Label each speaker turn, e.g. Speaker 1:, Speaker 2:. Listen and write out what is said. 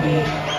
Speaker 1: me.